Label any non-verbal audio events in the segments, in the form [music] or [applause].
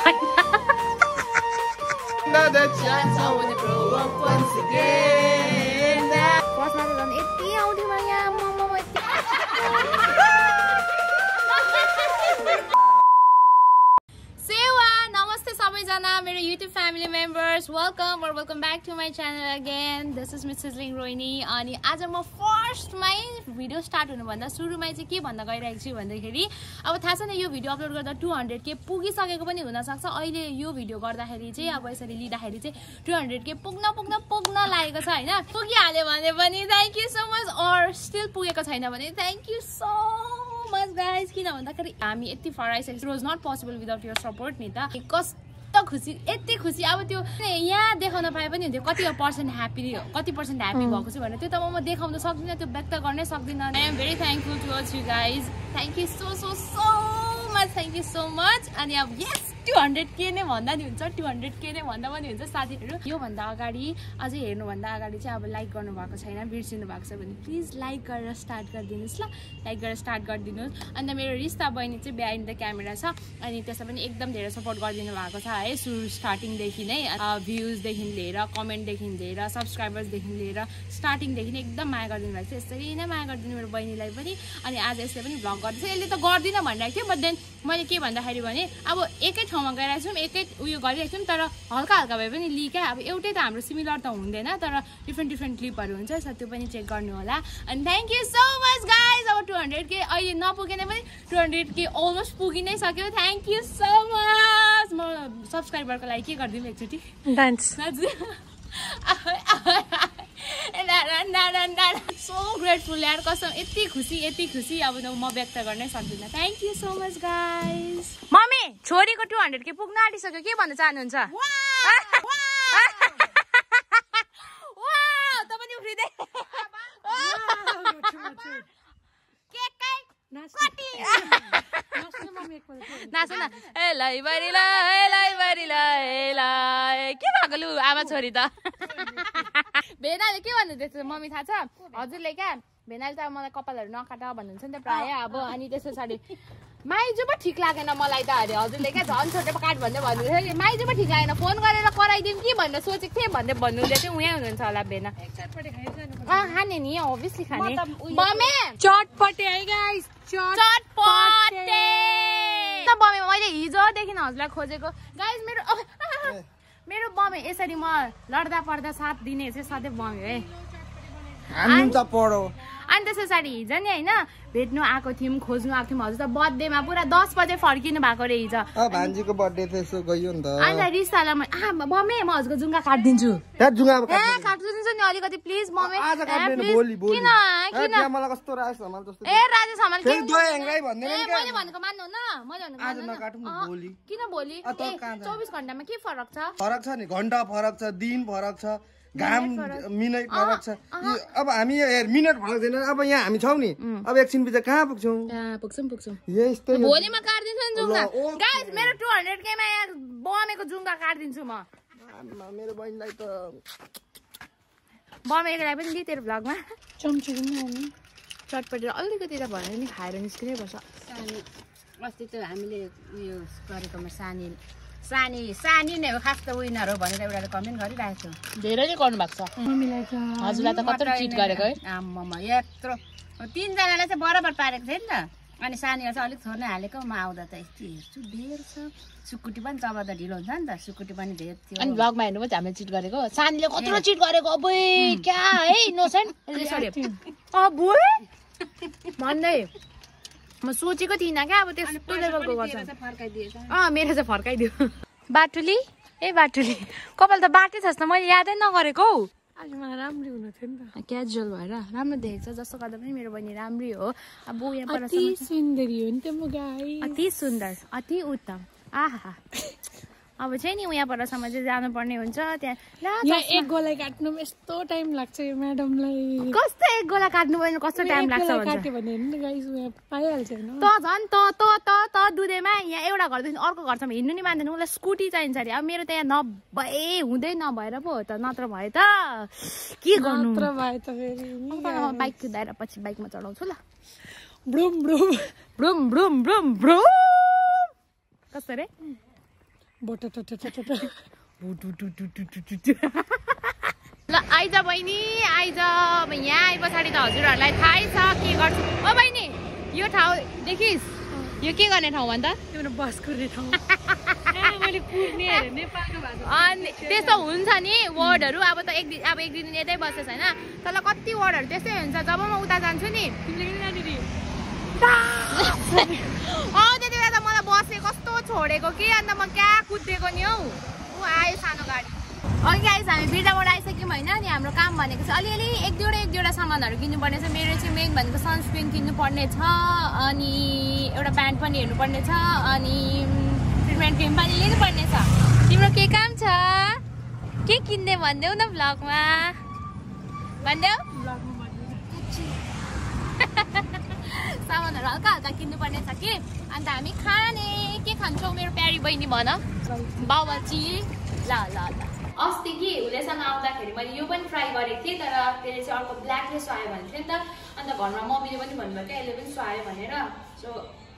छैन Another chance, I wanna grow up once again. फर्स्टमा त झन् यति आउँथ्यो यहाँ मोमो यति सेवा नमस्ते सबैजना मेरो युट्युब फ्यामिली मेम्बर्स वेलकम और welcome back to my channel again this is Mrs Ling Rohini अनि आज म फर्स्टमै भिडियो स्टार्ट हुनुभन्दा सुरुमै चाहिँ के भन्न गइरहेको छु भन्दाखेरि अब थाहा छ नि यो भिडियो अपलोड गर्दा टु हन्ड्रेड के पुगिसकेको पनि हुनसक्छ। अहिले यो भिडियो गर्दाखेरि चाहिँ अब यसरी लिँदाखेरि चाहिँ टु हन्ड्रेड के पुग्न पुग्न पुग्न लागेको छ होइन? पुगिहाल्यो भने पनि thank you so much or still पुगेको छैन भने thank you so much guys किन भन्दाखेरि हामी यति फराइसकेको रोज not possible without your support नि त। कस्तो खुसी यति खुसी। अब त्यो यहाँ देखाउन पाए पनि हुन्थ्यो। कति पर्सेन्ट ह्याप्पी कति पर्सेन्ट ह्याप्पी भएको छु भने त्यो त म देखाउन सक्दिनँ त्यो व्यक्त गर्नै सक्दिनँ। I am very thankful to you guys thank you so so so much thank you so much अनि अब यस टु हन्ड्रेड के नै भन्दा नि हुन्छ टु हन्ड्रेड के नै भन्दा पनि हुन्छ। साथीहरू योभन्दा अगाडि अझै हेर्नुभन्दा अगाडि चाहिँ अब लाइक गर्नुभएको छैन बिर्सिनु भएको छ भने प्लिज लाइक गरेर स्टार्ट गरिदिनुहोस् ल। लाइक गरेर स्टार्ट गरिदिनुहोस्। अन्त मेरो रिस्ता बहिनी चाहिँ बिहाइन्ड द क्यामेरा छ अनि त्यसलाई पनि एकदम धेरै सपोर्ट गरिदिनु भएको छ है। सुरु स्टार्टिङदेखि नै भ्युजदेखि लिएर कमेन्टदेखि लिएर सब्सक्राइबर्सदेखि लिएर स्टार्टिङदेखि नै एकदम माया गरिदिनु भएको छ। यसरी नै माया गरिदिनु मेरो बहिनीलाई पनि अनि आज यसले पनि भ्लग गर्दैछ। यसले त गर्दिनँ भनिरहेको थियो बट देन मैले के भन्दाखेरि भने अब एकै ठाउँमा गइरहेको छौँ एकै उयो गरिरहेको छौँ तर हल्का हल्का भए पनि लिक क्या अब एउटै त हाम्रो सिमिलर त हुँदैन तर डिफ्रेन्ट डिफ्रेन्ट क्लिपहरू हुन्छ सो त्यो पनि चेक गर्नु होला अनि thank you so much guys अब टु हन्ड्रेड के अहिले नपुगेन पनि टु हन्ड्रेड के अलमोस्ट पुगि नै सक्यो। थ्याङ्क यू सो मच म सब्सक्राइबरको लागि के गरिदिनु एकचोटि? डान्स [laughs] [laughs] सो ग्रेटफुल यार. कसम यति खुसी यति खुसी. अब म व्यक्त गर्नै सक्दिनँ. Thank you so much guys mummy छोरीको टु हन्ड्रेड के पुग्न आँटिसक्यो के भन्न चाहनुहुन्छ? उफ्रिँदै [laughs] [laughs] नाच्नु न। ए लै ए लै बरिला ए लै के भएको लु आमा छोरी त? भेनाले के भन्नुहुँदैछ मम्मी थाहा छ? हजुरले क्या? भेनाले त अब मलाई कपालहरू नकाट भन्नुहुन्छ नि त प्रायः अब अनि त्यस पछाडि माइजू पो ठिक लागेन मलाई त अरे। हजुरले क्या झन् छोटो काट भन्दै भन्नुहुँदै माइजू पो ठिक लागेन। फोन गरेर कराइदिउँ कि भनेर सोचेको थिएँ भन्दै भन्नुहुँदै चाहिँ उहाँ हुनुहुन्छ होला भेना। अँ खाने नि अभियसली खाने। चटपटे है गाइस चटपटे। त बमे मैले हिजोदेखि हजुरलाई खोजेको। गाइज मेरो मेरो बमे यसरी म लड्दा पर्दा साथ दिने चाहिँ सधैँ बम्यो है। अनि त्यस पछाडि हिजो नि होइन भेट्नु आएको थियौँ खोज्नु आएको थियौँ। हजुर त बर्थडेमा पुरा दस बजे फर्किनु भएको रे हिजो। भान्जीको बर्थडे थियो यसो गयो नि त। अन्त रिसालाई म आ बमे म हजुरको जुङ्गा काटिदिन्छु। काटिदिन्छु? नि अलिकति प्लिज मम्मी। किन किन? मलाई कस्तो छ मलाई जस्तो ए राजेश हमाल फेरि दही हेङ्गाई भन्दैन ए नि क्या? मैले भनेको मान्नु न मैले भनेको। किन भोलि? त? चौबिस घन्टामा के फरक छ? फरक छ नि घन्टा फरक छ दिन फरक छ। घाम। मिनट फरक छ। अब हामी यहाँ हेर मिनट फरक छैन अब यहाँ हामी छौँ नि। अब एकछिन पछि कहाँ पुग्छौँ? त्यहाँ पुग्छौँ पुग्छौँ। यस्तै हो। भोलिमा काटिदिन्छु नि जुङ्गा। ल, ओके। गाइस मेरो टु हन्ड्रेड केमा यहाँ बमेको जुङ्गा काटिदिन्छु म। आम्मा, मेरो बहिनीलाई त बमेको लागि पनि दि तेरो भ्लगमा। चम्ची पनि आउनु। चटपटी अलिकति त भनेर नि खाएर निस्किनै पर्छ। अस्ति त हामीले उयो गरेकोमा सानी सानी सानी नै हो खास त विनर हो भनेर एउटाले कमेन्ट गरिरहेको थियो धेरै नै गर्नुभएको छ। हजुरलाई त कत्रो चिट गरेको है। आम्मामा यत्रो। तिनजनालाई चाहिँ बराबर पारेको थियो नि त। अनि सानीलाई चाहिँ अलिक थोरै हालेको म आउँदा त यति हेर्छु धेर छ। सुकुटी पनि चबाउँदा ढिलो हुन्छ नि त। सुकुटी पनि धेर थियो। अनि भ्लगमा हेर्नु हामीले चिट गरेको। सानीले कत्रो चिट गरेको अबै क्या है [laughs] अबुइ भन्दै। म सोचेको थिइनँ क्या अब त्यस्तो लेभलको गर्छ। अँ मेरो चाहिँ फर्काइदियो। बाटुली? ए बाटुली। कपाल त बाटै छ त मैले यादै नगरेको हौ। आज मलाई राम्रै हुनु थियो नि त। क्याजुअल भएर। राम्रो देखेको छ जस्तो गर्दा पनि मेरो बहिनी राम्रै हो। अब यहाँ पर सुन्दरी हो नि त म गाई अति सुन्दर अति उत्तम। आहा। अब चाहिँ नि यहाँ परसम्म चाहिँ जानुपर्ने हुन्छ त्यहाँ एक गोलाई काट्नु यस्तो टाइम लाग्छ यो म्याडमलाई। कस्तो एक गोला काट्नु पर्ने कस्तो टाइम लाग्छ उहाँ पाइहाल्छ त झन् त त त त दुधेमा यहाँ एउटा घरदेखि अर्को घरसम्म हिँड्नु नि मान्दैन उसलाई स्कुटी चाहिन्छ अरे। अब मेरो त यहाँ नभए हुँदै नभएर पो हो त नत्र भए त। के गर्नु? भए त बाइक कुदाएर पछि बाइकमा चढाउँछु ल। ब्रुम ब्रुम। ब्रुम ब्रुम ब्रुम ब्रुम। कस्तो रे? ल आइज बहिनी आइज। अब यहाँ आए पछाडि त हजुरहरूलाई थाहै छ के गर्छु। ओ बहिनी यो ठाउँ देखिस् यो के गर्ने ठाउँ भन् त? बस [laughs] कुर्ने ठाउँ अनि त्यस्तो हुन्छ नि वर्डहरू। अब त एक दिन अब एक दिन यतै बसेछ होइन। तर कति वर्डहरू त्यस्तै हुन्छ। जब म उता जान्छु नि। [laughs] त्यति बेला त मलाई बसे कस्तो छोडेको कि? अन्त म क्या कुदिएको नि हौ? ऊ आयो सानो गाडी। अघि आइस हामी बिर्ताबाट आइसक्यौँ होइन? अनि हाम्रो काम भनेको चाहिँ अलिअलि एक दुईवटा एक दुईवटा सामानहरू किन्नुपर्ने छ। मेरो चाहिँ मेन भनेको सनस्क्रिन किन्नुपर्ने छ अनि एउटा प्यान्ट पनि हेर्नुपर्ने छ अनि ट्रिटमेन्ट क्रिम पनि लिनुपर्ने छ। तिम्रो के काम छ? के किन्ने भनिदेऊ न भ्लगमा भनिदेऊ? [laughs] सामानहरू हल्का हल्का किन्नुपर्ने छ कि? अन्त हामी खाने के खान्छौँ मेरो प्यारी बहिनी भन? बाउबाची ल ल ल। अस्ति कि हुलेसँग आउँदाखेरि मैले यो पनि ट्राई गरेको थिएँ तर त्यसले चाहिँ अर्को ब्ल्याकले सुहायो भनेको थियो नि त। अन्त घरमा मम्मीले पनि भन्नुभयो क्या यसले पनि सुहायो भनेर। सो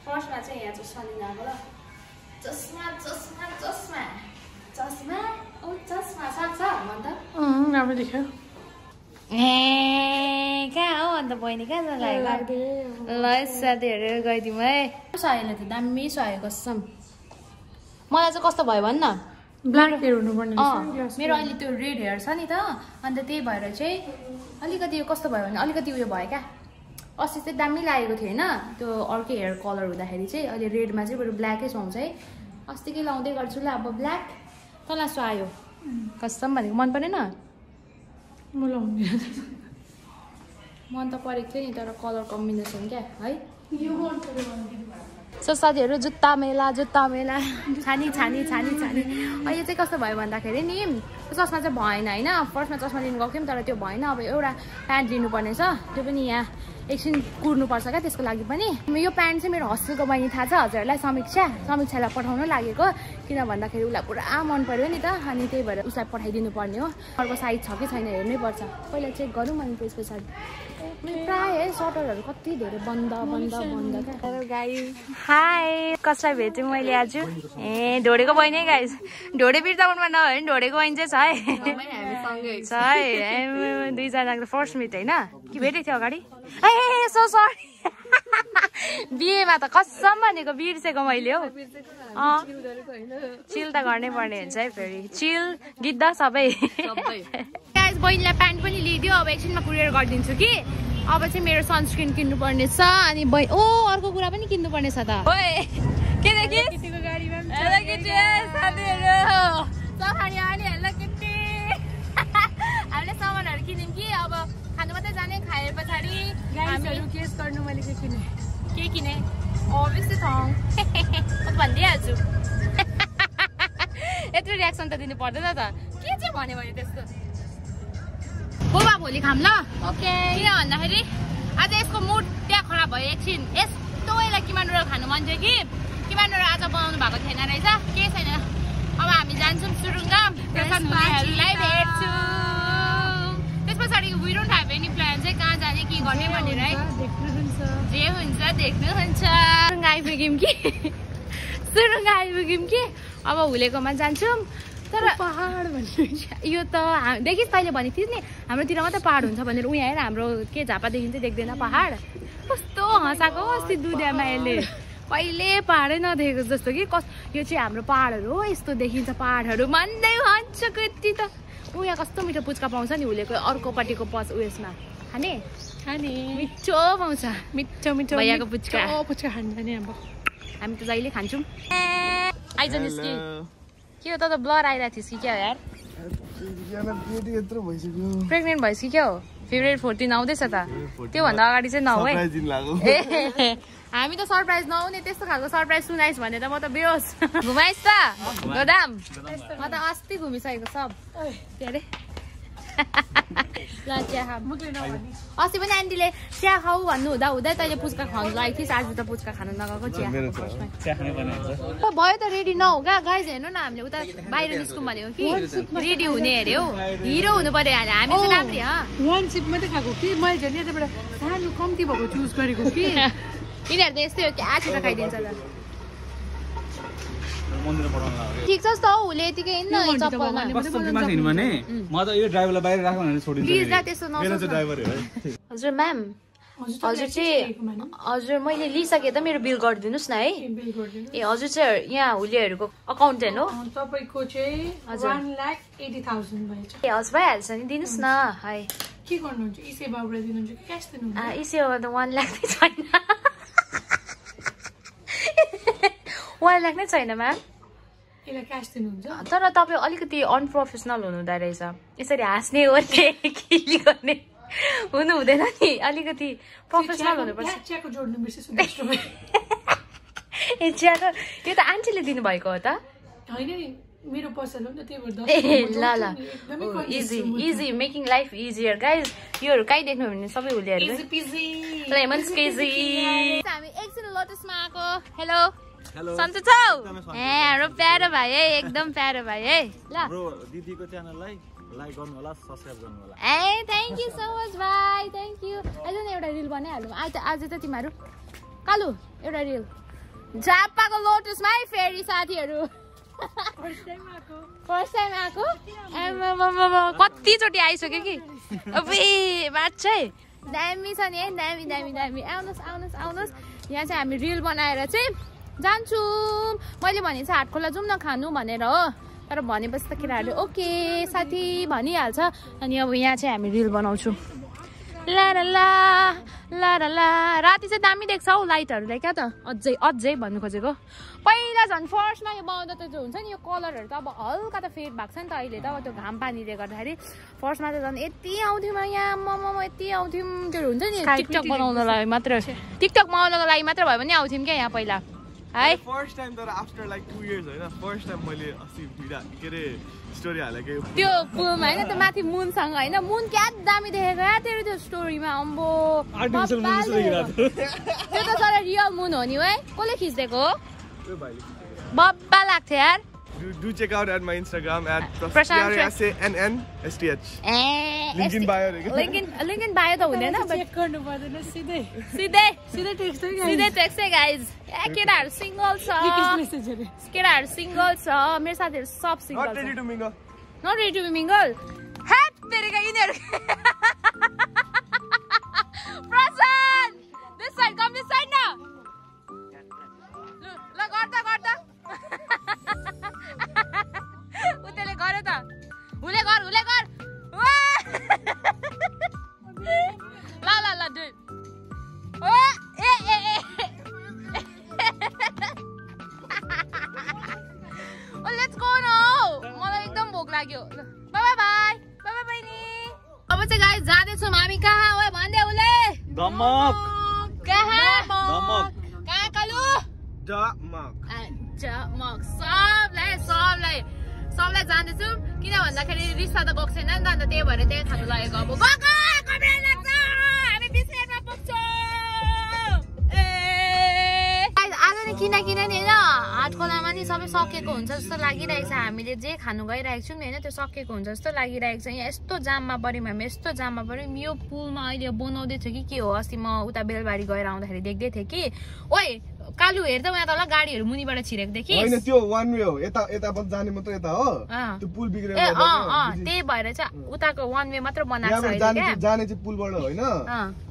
फर्स्टमा चाहिँ यहाँ चस्मा लिन आएको ल। चस्मा चस्मा चस्मा। चस्मा? ओ चस्मा सक्छ भन त। राम्रो देख्यो। ए कहाँ हो अन्त बहिनी कहाँ ल साथीहरू गइदिउँ है। सुहायोले त दामी सुहायो कसम। मलाई चाहिँ कस्तो भयो भन् न ब्ल्याक हेयर हुनुपर्ने अँ मेरो अहिले त्यो रेड हेयर छ नि त अन्त त्यही भएर चाहिँ अलिकति यो कस्तो भयो भने अलिकति उयो भयो क्या। अस्ति चाहिँ दामी लागेको थियो होइन त्यो अर्कै हेयर कलर हुँदाखेरि चाहिँ अहिले रेडमा चाहिँ बरु ब्ल्याकै सुहाउँछ है। अस्तिकै लाउँदै गर्छु ल अब ब्ल्याक तँलाई सुहायो। कसम भनेको मन परेन? म मन त परेको थियो नि तर कलर कम्बिनेसन क्या है? सो साथीहरू जुत्ता मेला जुत्ता मेला। छानी छानी छानी छानी। अहिले चाहिँ कस्तो भयो भन्दाखेरि नि चस्मा चाहिँ भएन होइन? फर्स्टमा चस्मा लिनु गएको थियौँ तर त्यो भएन। अब एउटा प्यान्ट लिनुपर्ने छ। त्यो पनि यहाँ एकछिन कुर्नुपर्छ क्या त्यसको लागि पनि। यो प्यान्ट चाहिँ मेरो हस्टेलको बहिनी थाहा छ हजुरहरूलाई समीक्षा। समीक्षालाई पठाउन लागेको। किन भन्दाखेरि उसलाई पुरा मन पऱ्यो नि त। अनि त्यही भएर उसलाई पठाइदिनु पर्ने हो। अर्को साइज छ कि छैन हेर्नै पर्छ पहिला चेक गरौँ अनि त्यस पछाडि प्रायः सटरहरू कति धेरै बन्द बन्द बन्द क्या? गाई हाई कसलाई भेटेँ मैले आज? ए ढोडेको बहिनी है गाई ढोडे बिर्ताउनुमा नभए पनि ढोडेको बहिनी चाहिँ छ है। छ है दुईजनाको फर्स्ट मिट होइन? कि भेटेको थियो अगाडि? ए सो सरी बिहेमा त कसम भनेको बिर्सेको मैले हौ। अँ। चिल त गर्नै पर्ने हुन्छ है फेरि। चिल गिद्ध सबै। गाइस बहिनीलाई प्यान्ट पनि लिइदियो अब एकछिनमा कुरियर गरिदिन्छु कि? अब चाहिँ मेरो सनस्क्रिन किन्नुपर्ने छ अनि बै ओ अर्को कुरा पनि किन्नुपर्ने छ त। [laughs] हामीले सामानहरू किन्यौँ कि? अब खानु मात्रै जाने खाए पछाडि हामीहरू केस गर्नु मैले के किने। के किने? अभियसली थङ [laughs] म त भनिदिइहाल्छु [laughs] यत्रो रियाक्सन त दिनु पर्दैन त। के चाहिँ भन्यो भने त्यस्तो? हो बा भोलि खाम ल ओके किन भन्दाखेरि आज यसको मुड त्यहाँ खराब भयो एकछिन यस्तो यसलाई किमान रोल खानु मन थियो कि किमान रोल आज बनाउनु भएको थिएन रहेछ केही छैन अब हामी जान्छौँ सुरुङ्गा भेट्छु त्यस पछाडि we don't have any plan चाहिँ कहाँ जाने के गर्ने भनेर है जे हुन्छ देख्नुहुन्छ आइपुग्यौँ कि सुरुङ्गा आइपुग्यौँ कि अब हुलेकोमा जान्छौँ तर पहाड भन्नु यो त हा- देखिस् तैँले भनेको थिइस् नि हाम्रोतिर मात्रै पहाड हुन्छ भनेर उहाँ हेर हाम्रो के झापादेखि चाहिँ देख्दैन पहाड? कस्तो हँसाएको अस्ति दुधियामा यसले? कहिले पहाडै नदेखेको जस्तो कि कस यो चाहिँ हाम्रो पहाडहरू हो यस्तो देखिन्छ पहाडहरू। भन्दै भन्छ कति त। उहाँ कस्तो मिठो पुच्का पाउँछ नि हुलेको अर्कोपट्टिको पस उयसमा खाने? खाने। मिठो पाउँछ। मिठो मिठो भैयाको पुच्का। पुच्का खान्छ नि अब। हामी त जहिले खान्छौँ। आइज निस्कि के हो त त ब्लर आइरहेको थिइस् कि क्या हो यार। यत्रो भइसक्यो। प्रेग्नेन्ट भइस् कि क्या हो फेब्रुअरी फोर्टिन आउँदैछ त। त्योभन्दा अगाडि चाहिँ नहो है। ए [laughs] हामी त सरप्राइज नहुने त्यस्तो खालको सरप्राइज सुनाइस् भने त म त बेहोस। [laughs] घुमाइस् त। गोदाम। म त अस्ति घुमिसकेको सब। के अरे? [laughs] अस्ति पनि आन्टीले चिया खाऊ भन्नु हुँदा हुँदै तैँले पुच्का खानु लागेको थिइस् आज त पुच्का खानु नगएको चिया भयो त रेडी नहो क्या गाइज हेर्नु न हामीले उता बाहिर निस्कौँ भनेको कि। रेडी हुने अरे हौ। हिरो हुनु पर्यो अरे हामी चाहिँ राम्री हँ। वान सिप मात्रै खाएको कि? मैले झन् यताबाट सानो कम्ती भएको चुज गरेको कि? [laughs] यिनीहरू त यस्तै हो क्या छिटो खाइदिन्छ त। पठाउनु लाग्यो ठिक छ त उसले यतिकै हिँड्न चप्पलमा हिँड्नु भने म त यो ड्राइभरलाई बाहिर राख्नु भनेर छोडिदिन्छु हजुर म्याम हजुर चाहिँ हजुर मैले लिइसकेँ त मेरो बिल गरिदिनुहोस् न है। ए हजुर चाहिँ यहाँ हुलेहरूको अकाउन्टेन्ट हो। तपाईँको चाहिँ हजुर। ए हस् भइहाल्छ नि दिनुहोस् न। है के गर्नुहुन्छ? ई सेवाबाट दिनुहुन्छ कि क्यास दिनुहुन्छ? इसियोमा त वान लाख नै छैन। [laughs] वान लाख नै छैन म्याम तर तपाईँ अलिकति अनप्रोफेसनल हुनुहुँदो रहेछ। यसरी हाँस्ने ओर्ने किली गर्ने हुनु हुँदैन नि। अलिकति प्रोफेसनल हुनुपर्छ। [laughs] ए चियाको यो त आन्टीले दिनुभएको हो त? ए ल ल। Easy. Easy making life easier guys योहरू कहीँ देख्नु भने सबै स्केजी हामी एकछिन लोटसमा आएको हेलो सन्चो छौ? ए हाम्रो प्यारो भाइ है एकदम प्यारो भाइ है। ल। ब्रो दिदीको च्यानललाई लाइक गर्नु होला सब्सक्राइब गर्नु होला। ए थ्याङ्क यू सो मच भाइ थ्याङ्क यू आज न एउटा रिल बनाइहालौँ। आज त आज त तिमीहरू कालु एउटा रिल झापाको लोटसमा है फेरि साथीहरू। फर्स्ट टाइम आएको। कतिचोटि आइसक्यो कि? अबे बात है। दामी छ नि है दामी दामी दामी। आउनुहोस् आउनुहोस् आउनुहोस्। यहाँ चाहिँ हामी रिल बनाएर चाहिँ जान्छौँ मैले भने चाहिँ हाट खोला जाउँ न खानु भनेर हो तर भनेपछि त केटाहरूले ओके साथी भनिहाल्छ अनि अब यहाँ चाहिँ हामी रिल बनाउँछौँ ला ला ला ला ला ला राति चाहिँ दामी देख्छ हौ लाइटहरूले क्या त अझै अझै भन्नु खोजेको पहिला झन् फर्स्टमा यो बनाउँदा त जो हुन्छ नि यो कलरहरू त अब हल्का त फेड भएको छ नि त अहिले त अब त्यो घाम पानीले गर्दाखेरि फर्स्टमा त झन् यति आउँथ्यौँ यहाँ मम यति आउँथ्यौँ त्यो हुन्छ नि टिकटक बनाउनलाई मात्र टिकटक बनाउनको लागि मात्र भए पनि आउँथ्यौँ क्या यहाँ पहिला है? फर्स्ट टाइम तर आफ्टर लाइक टु इयर्स होइन? फर्स्ट टाइम मैले अस्ति भिडियो के अरे स्टोरी हालेको त्यो पुलमा होइन? त्यो माथि मुनसँग होइन? मुन क्या दामी देखेको या तेरो त्यो स्टोरीमा अम्बो। त्यो त तर रियल मुन हो नि है कसले खिचिदिएको हो? बब्बा लाग्थ्यो यार। Do check out at my Instagram at Prashant SANN STH A Link in bio? Link in link in bio त हुँदैन चेक गर्नु पर्दैन सिधै। सिधै। सिधै टेक्स्ट सिधै टेक्स्ट है गाइज ए केटाहरू सिङ्गल छ केटाहरू सिङ्गल छ मेरो साथीहरू सब रेडी छ नट रेडी टु मिङ्गल ह्याट तेरेका यिनीहरू हामीले जे खानु गइरहेको छौँ नि होइन त्यो सकेको हुन्छ जस्तो लागिरहेको छ। यहाँ यस्तो जाममा पऱ्यौँ हामी यस्तो जाममा पऱ्यौँ। यो पुलमा अहिले बनाउँदैछ कि के हो अस्ति म उता बेलबारी गएर आउँदाखेरि देख्दै थिएँ कि। ओइ कालु हेर त यहाँ तल गाडीहरू मुनिबाट छिरेको होइन देखिस् त्यो वान वे हो। यता यताबाट जाने मात्र यता हो। त्यो पुल ए अँ अँ बुझिस्? त्यही भएर चाहिँ उताको वान वे मात्र बनाएको छ अहिले जाने क्या। चाहिँ पुलबाट होइन।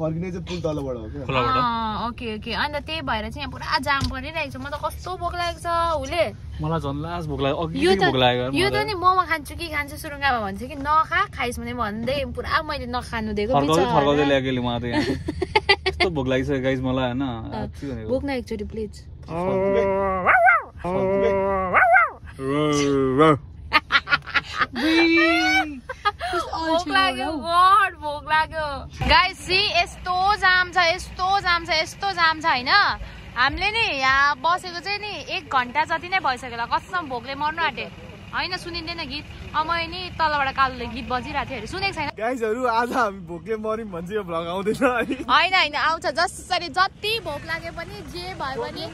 फर्किने चाहिँ पुल तलबाट हो क्या। खोलाबाट। अँ, ओके ओके। अन्त त्यही भएर चाहिँ यहाँ पुरा जाम परिरहेको छ। म त कस्तो भोक लागेको छ उसले। मलाई झन् लास भोक लाग्यो। अघि भोक लाग्यो यो त। नि मोमो खान्छु कि खान्छु सुरुङ्गामा भन्छ कि नखा खाइस् भने भन्दै पुरा मैले नखानु दिएको थर्काउँदै। ल्याएको मलाई त यहाँ। यस्तो भोक लागिसक्यो गाइज मलाई होइन? भनेको? बोक्न एकचोटि प्लिज भोक लाग्यो भोक लाग्यो। गाइस सी यस्तो जाम छ यस्तो जाम छ यस्तो जाम छ होइन? हामीले नि यहाँ बसेको चाहिँ नि एक घन्टा जति नै भइसक्यो होला। कसम भोकले मर्नु आँटे होइन सुनिँदैन गीत। अब मैले नि तलबाट कालोले गीत बजिरहेको थियो अरे। सुनेको छैन? गाइजहरू आज हामी भोकले मऱ्यौँ भने चाहिँ यो भ्लग आउँदैन है। होइन होइन आउँछ। जसरी जति भोक लागे पनि जे भए पनि।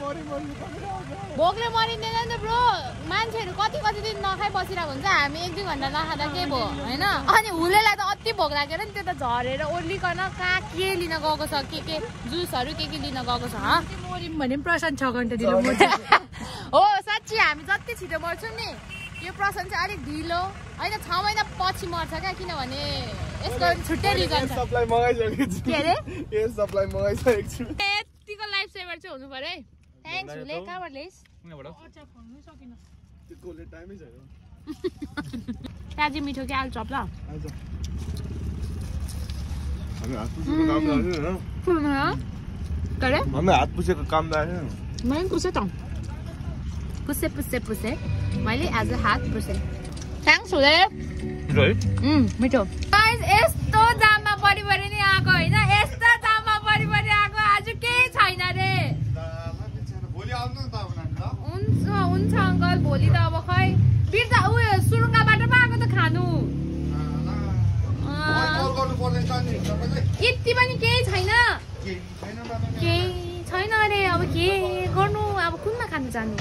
भोकले मरिँदैन नि त ब्रो। मान्छेहरू कति कति दिन नखाइ बसिरहेको हुन्छ। हामी एक दुई घन्टा नखाँदा के भयो होइन? अनि हुलेलाई त अति भोक लागेर नि त्यो त झरेर ओर्लिकन कहाँ के लिन गएको छ? के के जुसहरू के के लिन गएको छ हँ? मऱ्यौँ भने पनि प्रशान्त छ घन्टा दिनु [laughs] हो साँच्ची हामी जति छिटो मर्छौँ नि। यो प्रश्न चाहिँ अलिक ढिलो। होइन छ महिना पछि मर्छ क्या किनभने यसको छुट्टै रिजन छ। यतिको लाइफ सेभर चाहिँ हुनु पऱ्यो है। थ्याङ्क्स हुले। कहाँबाट त्यहाँ चाहिँ मिठो कि आलु चप ल। हात पुछेको काम लाग्यो त। पुसे पुसे पुसे। मैले आज हात पुसेँ। थ्याङ्क्स हुँदै मिठो। यस्तो जाममा परिपरि नै आएको होइन। यस्तो जाममा परिपरि आएको। आज केही छैन रे। भोलि आउनु नि त हुन्छ हुन्छ अङ्कल। भोलि त अब खै। बिर्ता उयो सुरुङ्गाबाट पो आएको त खानु। अँ, यति पनि केही छैन। केही छैन अरे अब के गर्नु? अब कुनमा खानु जानु?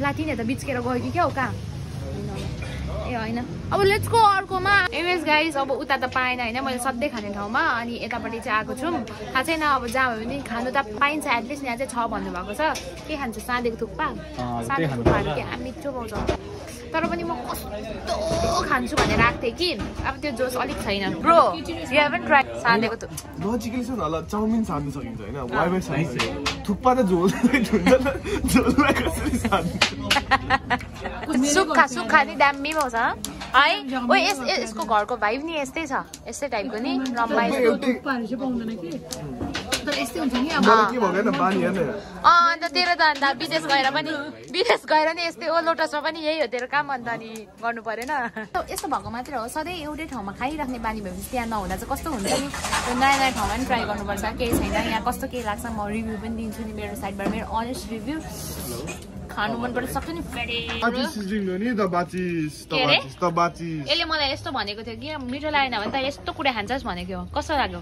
ला तिनीहरू त बिच्केर गयो कि क्या हो कहाँ? ए होइन। अब लेट्स गो अर्कोमा। एमएस गाइस अब उता त पाएन होइन? मैले सधैँ खाने ठाउँमा अनि यतापट्टि चाहिँ आएको छौँ। थाहा छैन अब जहाँ भयो भने खानु त पाइन्छ एटलिस्ट यहाँ चाहिँ छ भन्नुभएको छ। के खान्छु साँधेको थुक्पा? साँधेको थुक्पाहरू क्या मिठो पाउँछ। तर पनि म कस्तो खान्छु भनेर आएको थिएँ कि अब त्यो जोस अलिक छैन ब्रो यु हेभन ट्राई साँधेको लजिकली चाउमिन सकिन्छ होइन थुक्पा त झोल हुन्छ नि झोललाई कसरी सार्नु सुक्खा सुक्खा नि दामी पाउँछ है ओ यस यस- यसको घरको भाइ पनि यस्तै छ यस्तै टाइपको नि यस्तै हुन्छ नि अब। मलाई के भएको होइन बानी हेर्ने अँ अन्त तेरो त अन्त विदेश गएर पनि विदेश गएर नि यस्तै ओ लोटसमा पनि यही हो तेरो काम अन्त अनि गर्नु परेन। यस्तो भएको मात्र हो सधैँ एउटै ठाउँमा खाइराख्ने बानी भएपछि त्यहाँ नहुँदा चाहिँ कस्तो हुन्छ नि? नयाँ नयाँ ठाउँमा पनि ट्राई गर्नुपर्छ केही छैन। यहाँ कस्तो के लाग्छ म रिभ्यू पनि दिन्छु नि मेरो साइडबाट मेरो अनेस्ट रिभ्यू खानु मन पर्छ सक्छु नि नि यसले मलाई यस्तो भनेको थियो कि मिठो लागेन भने त यस्तो कुरा खान्छस् भनेको। हो कस्तो लाग्यो?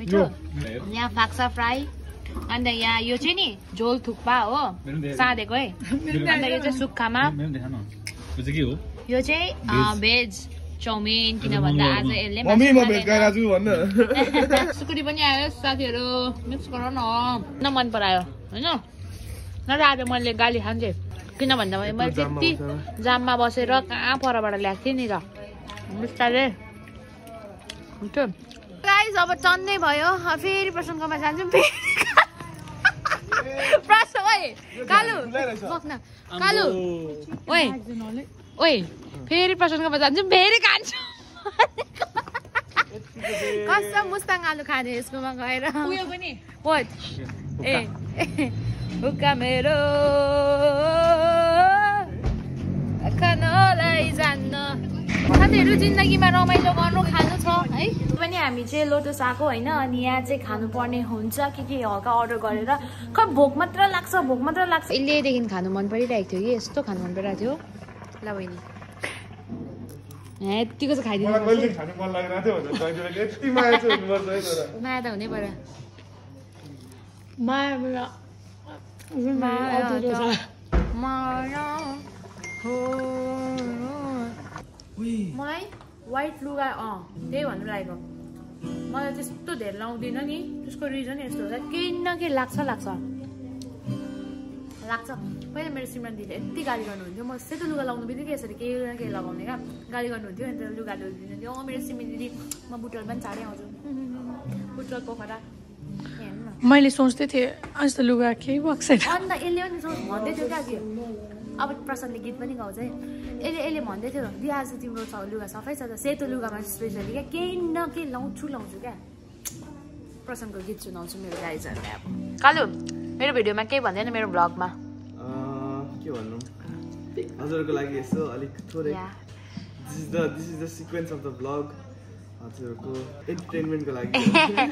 मिठो। यहाँ फाक्सा फ्राई। अन्त यहाँ यो चाहिँ नि झोल थुक्पा हो। साँधेको है। अन्त यो चाहिँ सुक्खामा। यो चाहिँ के हो यो चाहिँ अँ, भेज चाउमिन किन भन्दा आज यसले [laughs] सुकुटी पनि आयो साथीहरू। मिक्स गर न। न मन परायो? होइन? नत्र आज मैले गाली खान्थेँ। किन भन्दा मैले त्यति जाममा बसेर कहाँ परबाट ल्याएको थिएँ नि त? बिस्तारै हुन्छ गाइस अब चन्दै भयो। फेरि प्रसङ्गमा जान्छु [laughs] कालु कालु ओइ ओइ फेरि प्रसङ्गमा जान्छु फेरि खान्छु। कस्तो मुस्ताङ आलु खाने यसकोमा गएर? उयो पनि? ए हुक्का मेरो। खानलाई जान्न। साथीहरू जिन्दगीमा रमाइलो गर्नु खानु छ है? पनि हामी चाहिँ लोटस आएको होइन अनि यहाँ चाहिँ खानुपर्ने हुन्छ के के हल्का अर्डर गरेर। खै भोक मात्र लाग्छ भोक मात्र लाग्छ। यसलेदेखि खानु मन परिरहेको थियो कि? यस्तो खानु मन परिरहेको थियो। ल बहिनी। यत्तिको चाहिँ खाइदिनु माया त हुनै पर्यो माया हो। मलाई वाइट लुगा अँ त्यही भन्नु लागेको। मलाई त्यस्तो धेरै लाउँदिनँ नि। त्यसको रिजन यस्तो हुन्छ। केही न केही लाग्छ लाग्छ। लाग्छ। पहिला मेरो श्रीमान दिदीले यति गाली गर्नुहुन्थ्यो। म सेतो लुगा लाउनु बित्तिकै यसरी केही न केही लगाउने क्या। गाली गर्नुहुन्थ्यो अन्त लुगा दिनुहुन्थ्यो अँ मेरो श्रीमान दिदी म बुटल पनि चाँडै आउँछु। [laughs] बुटल पोखरा मैले सोच्दै थिएँ आज त लुगा केही भएको छैन अन्त यसले पनि सोच भन्दै थियो क्या अब प्रशान्तले गीत पनि गाउँछ है। यसले यसले भन्दै थियो दि आज तिम्रो छ लुगा सफै छ त सेतो लुगामा स्पेसली क्या केही न केही लाउँछु लाउँछु क्या? प्रशान्तको गीत सुनाउँछु मेरो गाइजहरूले अब। कालु मेरो भिडियोमा केही भन्दैन मेरो ब्लगमा। के भन्नु? हजुरहरूको लागि यसो अलिक थोरै। This is the this is the sequence of the blog हजुरहरूको इन्टरटेनमेन्टको लागि।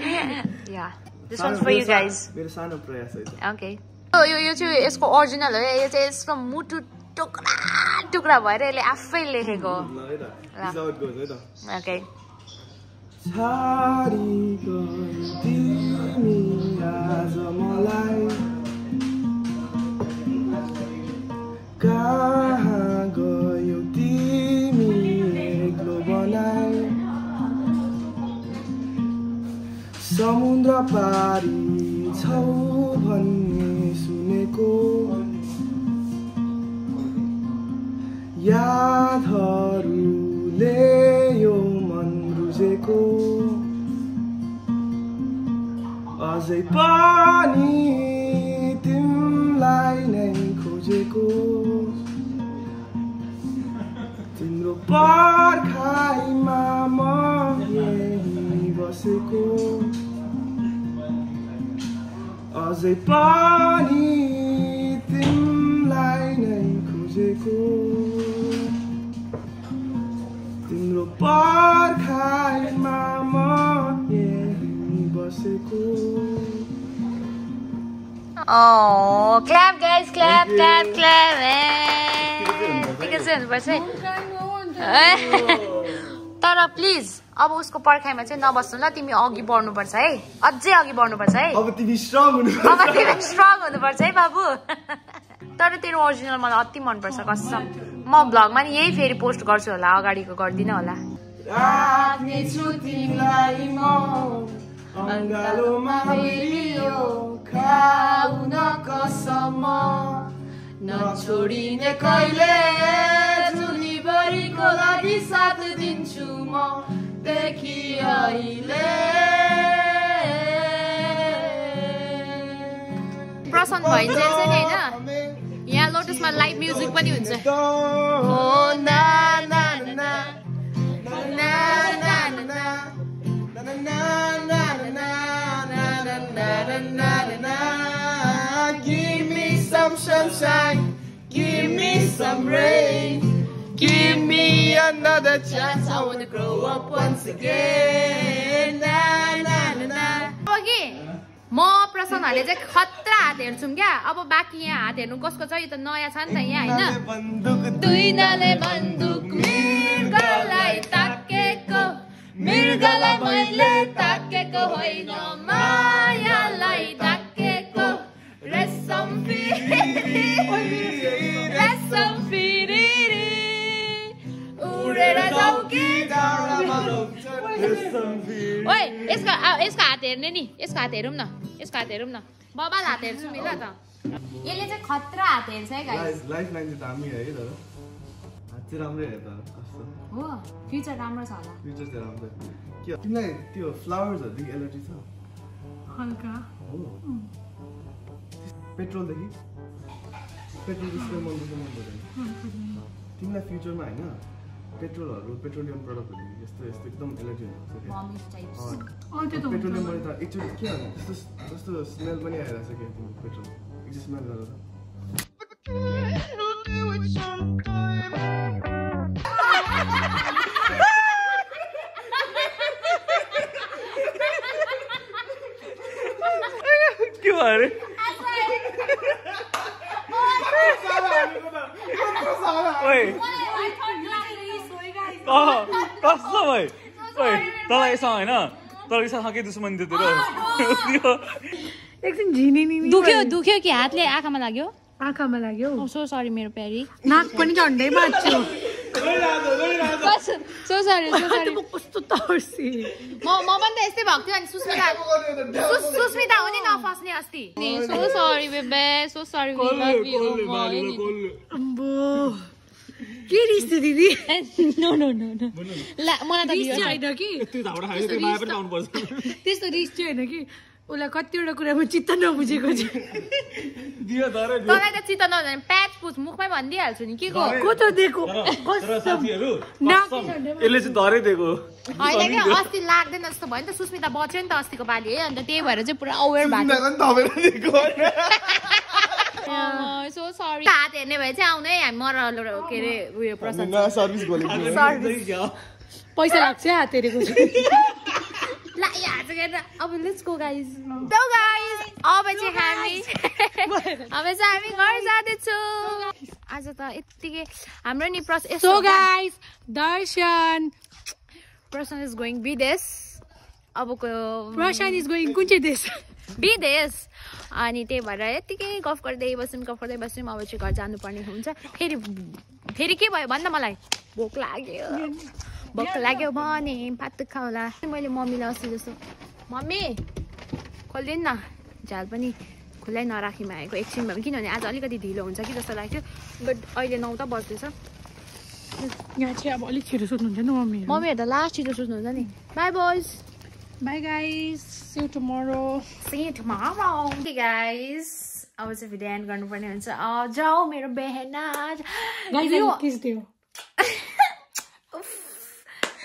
[laughs] या। This one's for you guys मेरो सानो प्रयास ओके यो यो चाहिँ यसको ओरिजिनल हो। यो चाहिँ यसको मुटु टुक्रा टुक्रा भएर यसले आफै लेखेको ओके कहाँ गयो तिमी एक्लो समुद्र पारी छौ भन्ने सुनेको यादहरूले यो मन रुझेको। अझै पनि तिमीलाई नै खोजेको। तिम्रो पर्खाइमा म यही बसेको। अझै पनि तिमीलाई नै खोजेको। पर्खाइमा म बसेको Oh, clap guys, clap, clap, clap. ठिकै चाहिँ हुनुपर्छ तर प्लिज अब उसको पर्खाइमा चाहिँ नबस्नु ल तिमी अघि बढ्नुपर्छ है। अझै अघि बढ्नुपर्छ है। अब तिमी स्ट्रङ हुनु अब तिमी स्ट्रङ हुनुपर्छ है बाबु। तर तेरो ओरिजिनल मलाई अति मनपर्छ कसम। म भ्लगमा नि यही फेरि पोस्ट गर्छु होला अगाडिको गर्दिनँ होला। नछोडिने कहिले जुलीभरिको लागि साथ दिन्छु म देखि अहिले। प्रशान्त भइन्जेल चाहिँ नि होइन? just my light music when you enjoy. Oh, na na na na. Na na na na. Na na na na na na na na na na na Give me some sunshine. Give me some rain. Give me another chance. I want to grow up once again. Na na na na. म प्रशान्तहरूले चाहिँ खतरा हात हेर्छौँ क्या? अब बाँकी यहाँ हात हेर्नु कसको छ? यो त नयाँ छ नि त यहाँ होइन? ओए यसको यसको हात हेर्ने नि यसको हात हेरौँ न यसको हात हेरौँ न। बबाल हात हेर्छु नि ल त। यसले चाहिँ खतरा हात हेर्छ है गाइस लाइफ लाइन चाहिँ दामी है तर हात चाहिँ राम्रै है त कस्तो। हो फ्युचर राम्रो छ होला। फ्युचर चाहिँ राम्रो। के तिमीलाई त्यो फ्लावर्सहरूदेखि एलर्जी छ? हल्का। हो। पेट्रोलदेखि पेट्रोलको स्मेल मन पर्छ मन पर्दैन तिमीलाई फ्युचरमा होइन? पेट्रोलहरू पेट्रोलियम प्रडक्टहरू यस्तो यस्तो एकदम एलर्जी हुनुपर्छ क्या मम्मी टाइप्स अँ, अँ त्यो त हुन्छ पेट्रोलियम मैले त एकचोटि के भन्नु त्यस्तो जस्तो स्मेल पनि आइरहेको छ क्या तिम्रो पेट्रोल एकचोटि स्मेल गरेर के भयो अरे ओए अँ, कस्तो भयो ओए यसमा होइन तर यसमा के दुश्मन थियो तेरो एकछिन झिनी नि दुख्यो दुख्यो कि हातले आँखामा लाग्यो आँखामा लाग्यो सो सरी मेरो प्यारी नाक पनि झन्डै बाँच्यो सो सरी सो सरी म कस्तो तर्सी म म पनि त यस्तै भएको थियो अनि सुस्मिता सुस- सुस्मिता हो नि नफस्ने अस्ति so sorry babe so sorry अम्बो के रिस थियो दिदी नो नो नो नो ला मलाई त रिस भिड चाहिँ होइन कि त्यो धाउडा खायो त्यो माया पनि लाउनुपर्छ त्यस्तो रिस चाहिँ होइन कि उसलाई कतिवटा कुरामा चित्त नबुझेको धरे तँलाई त चित्त नहुँदैन प्याच पुछ मुखमै भनिदिइहाल्छु नि के को को त दिएको यसले चाहिँ धरै दिएको होइन कि अस्ति लाग्दैन जस्तो भयो नि त सुस्मिता बच्यो नि त अस्तिको पालि है अन्त त्यही भएर चाहिँ पुरा अवेर भएको तिमीलाई पनि थपेर दिएको सो सरी हात हेर्ने भए चाहिँ आउने हामी मर के अरे उयो प्रसाद पैसा लाग्छ है हात हेरेको अब let's go guys so guys अब चाहिँ हामी अब चाहिँ हामी घर जाँदैछौँ आज त यत्तिकै हाम्रो नि प्रस सो गाइस दर्शन प्रसन इज गोइङ विदेश अबको प्रशान्त इज गोइङ कुन चाहिँ देश विदेश अनि त्यही भएर यत्तिकै गफ गर्दै बस्यौँ गफ गर्दै बस्यौँ अब चाहिँ घर जानुपर्ने हुन्छ। फेरि फेरि के भयो भन्न मलाई? भोक लाग्यो। भोक लाग्यो भने भात खाउला। मैले मम्मीलाई अस्ति जस्तो। मम्मी खोलिदिनु न। झाल पनि खुल्लै नराखी मागेको एकछिनमा किनभने आज अलिकति ढिलो हुन्छ कि जस्तो लाग्थ्यो। बट अहिले नौ त बज्दैछ। यहाँ चाहिँ अब अलिक छिटो सुत्नुहुन्छ नि मम्मीहरू। मम्मीहरू त लास्ट छिटो सोच्नुहुन्छ नि। Bye boys bye guys see you tomorrow See you tomorrow. Okay guys. अब चाहिँ भिडियो एन्ड गर्नुपर्ने हुन्छ जाऊ मेरो बेहेना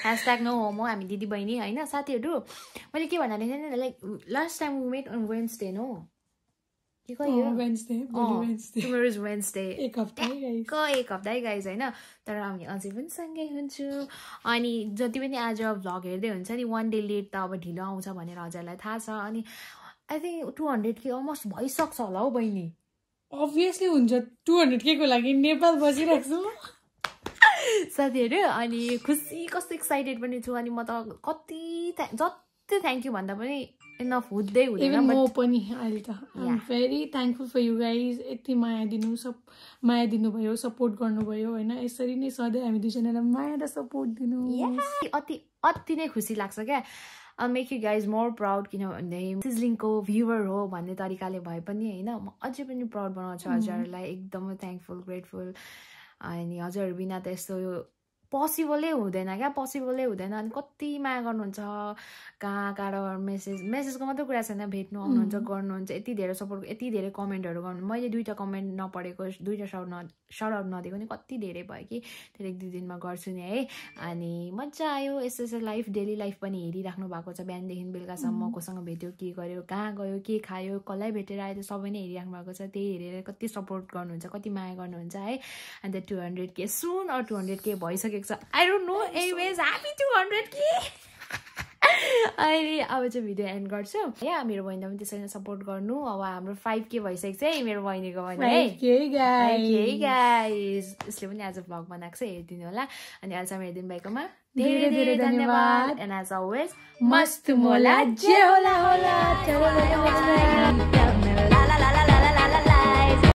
ह्यासट्याग नो होमो हामी दिदी बहिनी होइन साथीहरू। मैले के भन्दा थिएँ like last time met on Wednesday no के कहिले वेन्सडे भोलि वेन्सडे टुमोरो इज वेन्सडे एक हप्ता एक हप्ता गाइज होइन? तर हामी अझै पनि सँगै हुन्छु। अनि जति पनि आज भ्लग हेर्दै हुन्छ नि वान डे लेट त अब ढिलो आउँछ भनेर हजुरलाई थाहा छ। अनि I think two hundred K almost भइसक्छ होला हौ बहिनी। अभियसली हुन्छ टु हन्ड्रेड के को लागि नेपाल बसिरहेको छु [laughs] साथीहरू अनि खुसी कस्तो एक्साइटेड पनि छु। अनि म त कति जति थ्याङ्क यू भन्दा पनि इनफ हुँदै हुँदैन म पनि अहिले त. I'm very thankful for you guys यति माया दिनु सब माया दिनुभयो सपोर्ट गर्नुभयो होइन? यसरी नै सधैँ हामी दुईजनालाई माया र सपोर्ट दिनु. अति अति नै खुसी लाग्छ क्या। Make you guys more proud किनभने सिजलिङको भ्युवर हो भन्ने तरिकाले भए पनि होइन? म अझै पनि प्राउड बनाउँछु हजुरहरूलाई। एकदमै थ्याङ्कफुल ग्रेटफुल अनि हजुरहरू बिना त यस्तो पोसिबलै हुँदैन क्या? पोसिबलै हुँदैन। अनि कति माया गर्नुहुन्छ? कहाँ कहाँबाट मेसेज मेसेजको मात्रै कुरा छैन। भेट्नु आउनुहुन्छ गर्नुहुन्छ। यति धेरै सपोर्ट यति धेरै कमेन्टहरू गर्नु। मैले दुइटा कमेन्ट नपढेको दुइटा साउट न आउट नदिएको नि कति धेरै भयो कि? त्यही एक दुई दिनमा गर्छु नि है। अनि मजा आयो यस्तो यस्तो लाइफ डेली लाइफ पनि हेरिराख्नु भएको छ। बिहानदेखि बेलुकासम्म कोसँग भेट्यो के गर्यो कहाँ गयो के खायो कसलाई भेटेर आयो त्यो सबै नै हेरिराख्नु भएको छ। त्यही हेरेर कति सपोर्ट गर्नुहुन्छ कति माया गर्नुहुन्छ है। अन्त टु हन्ड्रेड के सुन अर टु हन्ड्रेड के भइसकेको छ I don't know always happy two hundred K? अहिले अब चाहिँ भिडियो एन्ड गर्छु। या मेरो बहिनीलाई पनि त्यसरी नै सपोर्ट गर्नु। अब हाम्रो फाइभ के भइसकेको छ है मेरो बहिनीको. यसले पनि आज भ्लग बनाएको छ हेरिदिनु होला। अनि अहिलेसम्म हेरिदिनु भएकोमा धेरै धेरै धन्यवाद। एन्ड एज अलवेज मस्त मोला जे होला होला।